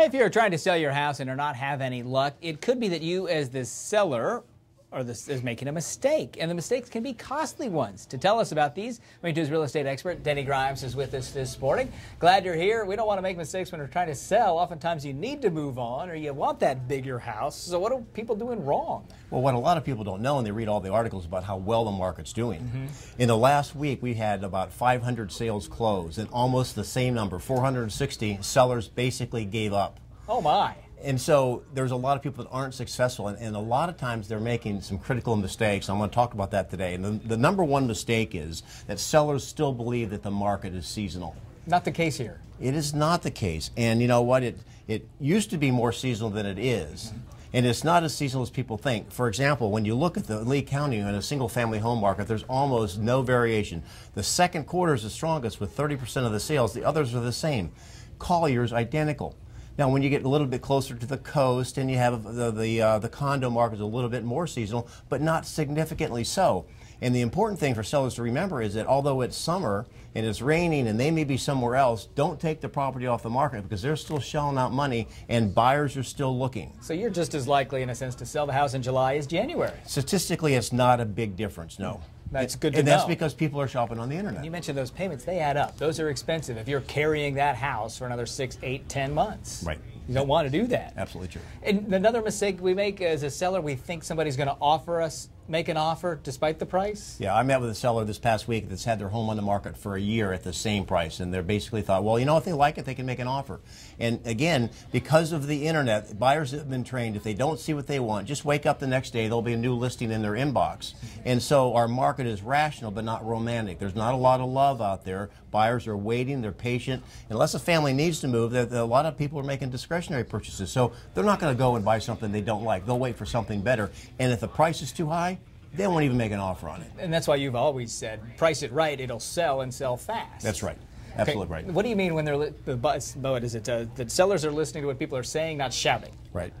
If you're trying to sell your house and are not have any luck, it could be that you, as the seller, or this is making a mistake, and the mistakes can be costly ones. To tell us about these, Main2's real estate expert Denny Grimes is with us this morning. Glad you're here. We don't want to make mistakes when we're trying to sell. Oftentimes, you need to move on, or you want that bigger house. So, what are people doing wrong? Well, what a lot of people don't know, and they read all the articles about how well the market's doing. Mm -hmm. In the last week, we had about 500 sales close, and almost the same number, 460 sellers, basically gave up. Oh my. And so there's a lot of people that aren't successful, and, and, a lot of times they're making some critical mistakes. I'm going to talk about that today. And the, the number one mistake is that sellers still believe that the market is seasonal. Not the case here. It is not the case. And you know what? It, it used to be more seasonal than it is. And it's not as seasonal as people think. For example, when you look at the Lee County in a single family home market, there's almost no variation. The second quarter is the strongest with 30% of the sales, the others are the same. Collier's identical. Now, when you get a little bit closer to the coast and you have the, the, uh, the condo market is a little bit more seasonal, but not significantly so. And the important thing for sellers to remember is that although it's summer and it's raining and they may be somewhere else, don't take the property off the market because they're still shelling out money and buyers are still looking. So you're just as likely, in a sense, to sell the house in July as January. Statistically, it's not a big difference, no. That's good to and know. that's because people are shopping on the internet. You mentioned those payments; they add up. Those are expensive. If you're carrying that house for another six, eight, ten months, right? You don't want to do that. Absolutely true. And another mistake we make as a seller, we think somebody's going to offer us make an offer despite the price? Yeah, I met with a seller this past week that's had their home on the market for a year at the same price, and they're basically thought, well, you know, if they like it, they can make an offer. And again, because of the internet, buyers have been trained if they don't see what they want, just wake up the next day, there'll be a new listing in their inbox. And so our market is rational but not romantic. There's not a lot of love out there. Buyers are waiting, they're patient. Unless a family needs to move, a lot of people are making discretionary purchases. So they're not going to go and buy something they don't like. They'll wait for something better. And if the price is too high, they won't even make an offer on it. And that's why you've always said, price it right, it'll sell and sell fast. That's right. Absolutely okay. right. What do you mean when they're the what is it? Uh, that sellers are listening to what people are saying, not shouting. Right.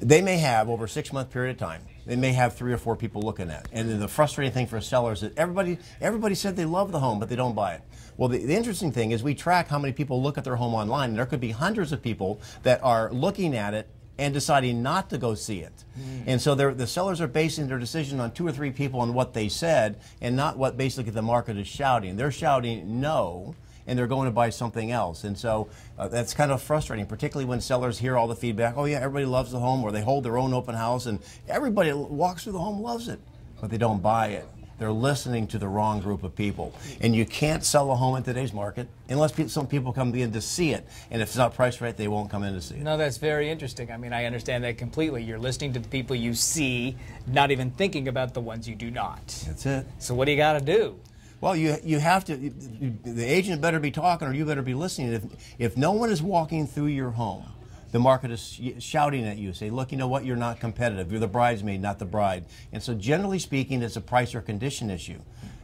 They may have over a six month period of time. They may have three or four people looking at. It. And the frustrating thing for a seller is that everybody everybody said they love the home, but they don't buy it. Well, the, the interesting thing is we track how many people look at their home online, and there could be hundreds of people that are looking at it and deciding not to go see it. Mm. And so the sellers are basing their decision on two or three people and what they said and not what basically the market is shouting. They're shouting no and they're going to buy something else. And so uh, that's kind of frustrating, particularly when sellers hear all the feedback. Oh, yeah, everybody loves the home, or they hold their own open house, and everybody walks through the home loves it, but they don't buy it they're listening to the wrong group of people. And you can't sell a home in today's market unless pe some people come in to see it. And if it's not priced right, they won't come in to see it. No, that's very interesting. I mean, I understand that completely. You're listening to the people you see, not even thinking about the ones you do not. That's it. So what do you got to do? Well, you you have to. The agent better be talking, or you better be listening. If if no one is walking through your home, the market is shouting at you, say, look, you know what, you're not competitive. You're the bridesmaid, not the bride. And so generally speaking, it's a price or condition issue.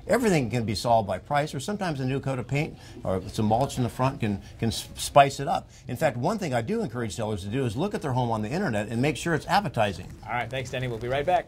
Everything can be solved by price, or sometimes a new coat of paint or some mulch in the front can, can spice it up. In fact, one thing I do encourage sellers to do is look at their home on the internet and make sure it's appetizing. All right, thanks, Denny. We'll be right back.